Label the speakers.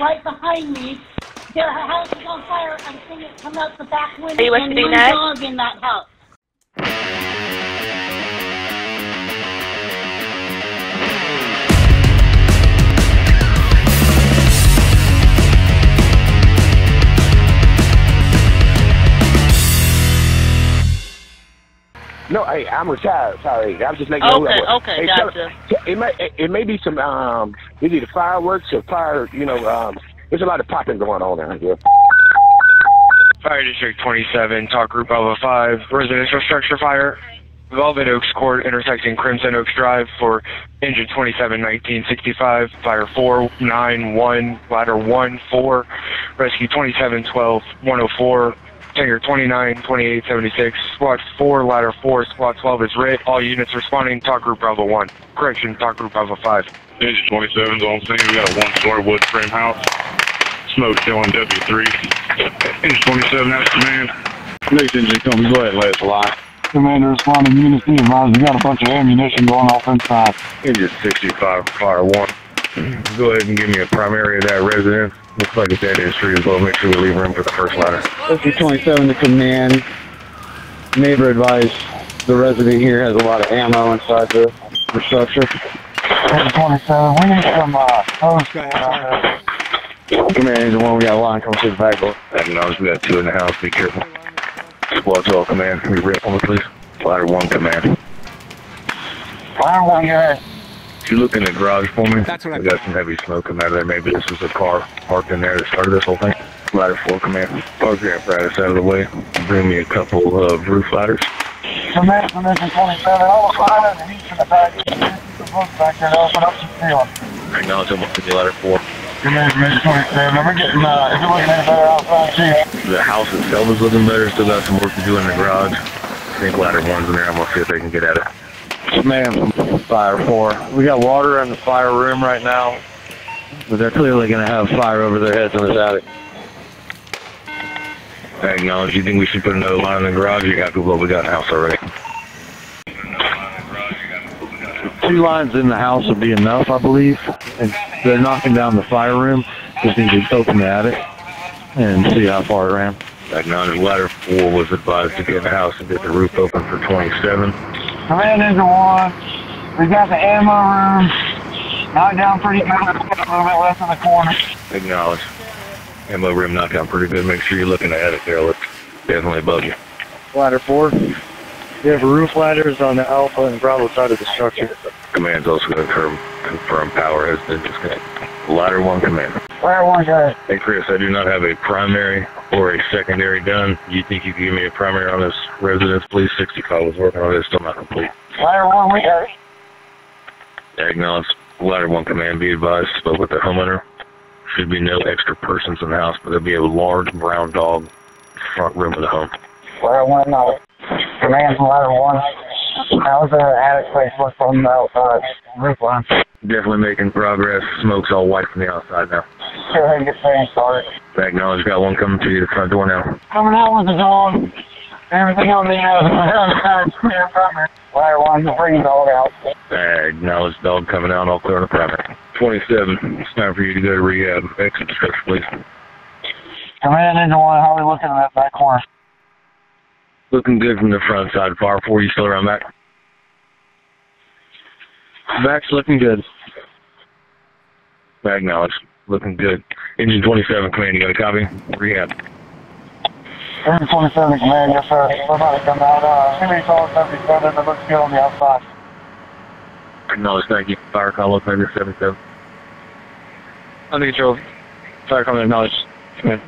Speaker 1: right behind me. Their house is on fire. I'm seeing it come out the back window.
Speaker 2: Are you
Speaker 1: and one
Speaker 2: now?
Speaker 1: dog in that house.
Speaker 3: No, hey, I'm retired. Sorry, I'm just letting you know.
Speaker 2: Okay,
Speaker 3: who I was.
Speaker 2: okay,
Speaker 3: Hey,
Speaker 2: gotcha.
Speaker 3: tell- It may it, it may be some um is it fireworks or fire? You know, um, there's a lot of popping going on out here.
Speaker 4: Fire District 27, Talk Group Alpha 5, residential structure fire. Velvet Oaks Court intersecting Crimson Oaks Drive for engine 271965, fire 491, ladder 1 4, rescue 2712 104, Tanker 29 2876, squad 4, ladder 4, squad 12 is red. All units responding, Talk Group Alpha 1. Correction, Talk Group Alpha 5.
Speaker 5: Engine 27's on scene. We got a one-story wood frame house. Smoke showing W3. Engine 27 has command. Next engine comes. Go ahead and let us fly.
Speaker 6: Commander responding, units be advised, we got a bunch of ammunition going off inside.
Speaker 4: Engine 65, fire 1. Go ahead and give me a primary of that residence. Looks like it's dead end street as well. Make sure we leave room for the first ladder.
Speaker 6: SC 27 to command. Neighbor advised the resident here has a lot of ammo inside the, the structure. SC 27, we need some, uh, hose Command engine 1, we got a line coming through the back door.
Speaker 4: Acknowledge we got two in the house. Be careful. Squad 12 command. Can we rip on the please? Ladder 1 command.
Speaker 6: Fire one guy.
Speaker 4: If you look in the garage for me, That's what we got some heavy smoke coming out of there. Maybe this was a car parked in there that started this whole thing. Ladder 4 command. Park your apparatus out of the way. Bring me a couple of roof ladders.
Speaker 6: Command from engine 27, all the fire and heat from the back. The book back there to open up some ceiling.
Speaker 4: Acknowledge I'm looking at ladder 4.
Speaker 6: Command from engine 27, we're getting, uh, if you're looking at a better outside, see
Speaker 4: The house itself is looking better. Still got some work to do in the garage. I think ladder one's in there. I'm gonna see if they can get at it.
Speaker 6: Ma'am, fire four. We got water in the fire room right now, but they're clearly going to have fire over their heads in this attic.
Speaker 4: I acknowledge. You think we should put another line in the garage? Or you happy with what we got in the house already?
Speaker 6: Two lines in the house would be enough, I believe. And they're knocking down the fire room. Just need to open the attic and see how far it ran.
Speaker 4: I acknowledge. Ladder four was advised to get in the house and get the roof open for 27.
Speaker 6: Command engine one. We got the ammo room. Knocked down pretty good. A little bit left in the corner.
Speaker 4: Acknowledge. Ammo room knocked down pretty good. Make sure you're looking at it there. Looks definitely above you.
Speaker 6: Ladder four. We have roof ladders on the Alpha and Bravo side of the structure.
Speaker 4: Command's also going to confirm, confirm power has been disconnected. Ladder one command.
Speaker 6: Fire one guy.
Speaker 4: Hey Chris, I do not have a primary or a secondary gun. Do you think you could give me a primary on this residence, please? 65 was working on it. It's still not complete.
Speaker 6: Ladder one, we got it.
Speaker 4: Acknowledge. Ladder one command be advised. Spoke with the homeowner. Should be no extra persons in the house, but there'll be a large brown dog front room of the home.
Speaker 6: Ladder one, no. Command from ladder one. How's the attic place look from the outside? Roof line.
Speaker 4: Definitely making progress. Smoke's all white from the outside now.
Speaker 6: Ahead and get fan started.
Speaker 4: Acknowledge. Got one coming to you, the front door now.
Speaker 6: Coming out with the dog. Everything on the outside clear primary. Ladder one, bring the dog out.
Speaker 4: Acknowledge. Dog coming out. All clear on the primary. 27. It's time for you to go to rehab. Exit structure, please.
Speaker 6: Command engine one, how are we looking at that back corner?
Speaker 4: Looking good from the front side. Far four. You still around back?
Speaker 6: Back's looking good.
Speaker 4: Acknowledge. Looking good. Engine 27, command, you got a copy? Rehab.
Speaker 6: Engine 27 command, yes sir. We're about to come out. Uh, Henry call 77, it looks good on the outside.
Speaker 4: Acknowledge, thank you. Fire call up, maybe 77.
Speaker 6: Under control. Fire coming acknowledged. Command.